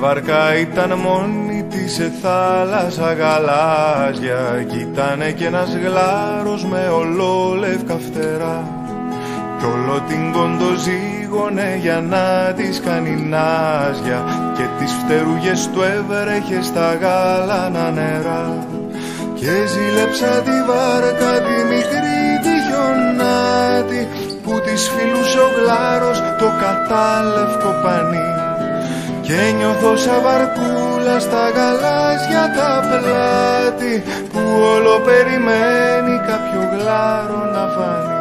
βάρκα ήταν μόνη της σε θάλασσα γαλάζια. Κι ήτανε κι ένας γλάρος με ολόλευκα φτερά. Κι όλο την κοντοζήγωνε για να της κάνει νάζια. Και τις φτερούγες του έβρεχε στα γάλανα νερά. Και ζήλεψα τη βάρκα τη μικρή τη χιονάτη Που της φιλούσε ο γλάρος το κατάλευκο πανί και νιώθω σαν βαρκούλα στα γαλάζια τα πλάτη Που όλο περιμένει κάποιο γλάρο να φανεί